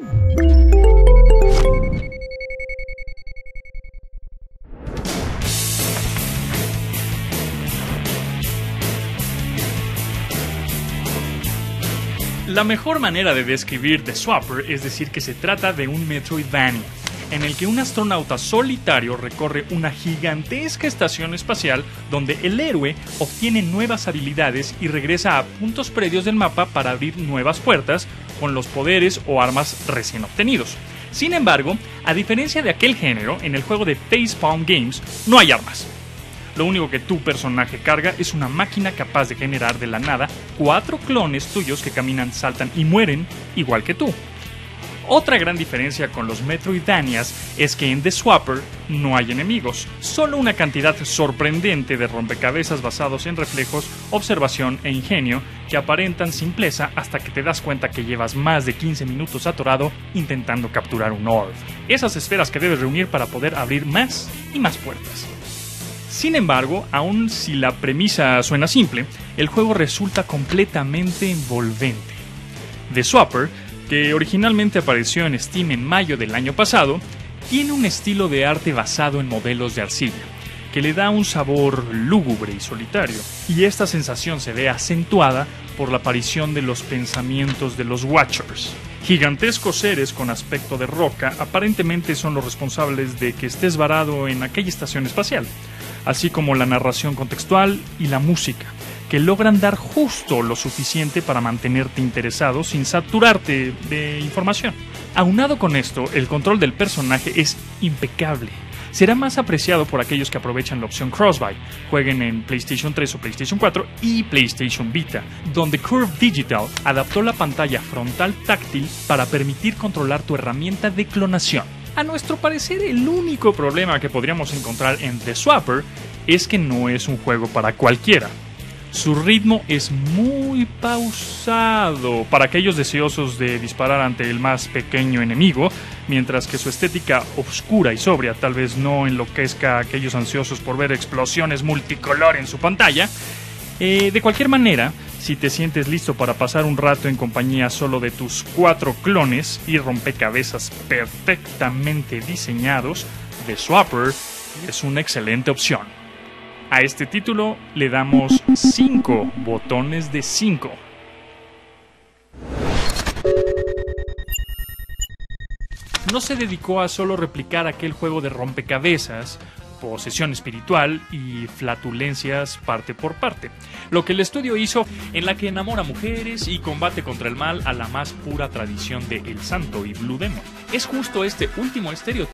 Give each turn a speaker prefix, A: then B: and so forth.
A: La mejor manera de describir The Swapper es decir que se trata de un Metroidvania, en el que un astronauta solitario recorre una gigantesca estación espacial donde el héroe obtiene nuevas habilidades y regresa a puntos predios del mapa para abrir nuevas puertas con los poderes o armas recién obtenidos. Sin embargo, a diferencia de aquel género, en el juego de Facepalm Games no hay armas. Lo único que tu personaje carga es una máquina capaz de generar de la nada cuatro clones tuyos que caminan, saltan y mueren igual que tú. Otra gran diferencia con los Metroidvanias es que en The Swapper no hay enemigos, solo una cantidad sorprendente de rompecabezas basados en reflejos, observación e ingenio que aparentan simpleza hasta que te das cuenta que llevas más de 15 minutos atorado intentando capturar un orb. Esas esferas que debes reunir para poder abrir más y más puertas. Sin embargo, aun si la premisa suena simple, el juego resulta completamente envolvente. The Swapper, que originalmente apareció en Steam en mayo del año pasado, tiene un estilo de arte basado en modelos de arcilla, que le da un sabor lúgubre y solitario, y esta sensación se ve acentuada por la aparición de los pensamientos de los Watchers. Gigantescos seres con aspecto de roca aparentemente son los responsables de que estés varado en aquella estación espacial, así como la narración contextual y la música, que logran dar justo lo suficiente para mantenerte interesado sin saturarte de información. Aunado con esto, el control del personaje es impecable. Será más apreciado por aquellos que aprovechan la opción Crossbuy, jueguen en PlayStation 3 o PlayStation 4 y PlayStation Vita, donde Curve Digital adaptó la pantalla frontal táctil para permitir controlar tu herramienta de clonación. A nuestro parecer, el único problema que podríamos encontrar en The Swapper es que no es un juego para cualquiera. Su ritmo es muy pausado para aquellos deseosos de disparar ante el más pequeño enemigo, mientras que su estética oscura y sobria tal vez no enloquezca a aquellos ansiosos por ver explosiones multicolor en su pantalla. Eh, de cualquier manera, si te sientes listo para pasar un rato en compañía solo de tus cuatro clones y rompecabezas perfectamente diseñados, The Swapper es una excelente opción. A este título le damos 5 botones de 5. No se dedicó a solo replicar aquel juego de rompecabezas, posesión espiritual y flatulencias parte por parte. Lo que el estudio hizo en la que enamora mujeres y combate contra el mal a la más pura tradición de El Santo y Blue Demon. Es justo este último estereotipo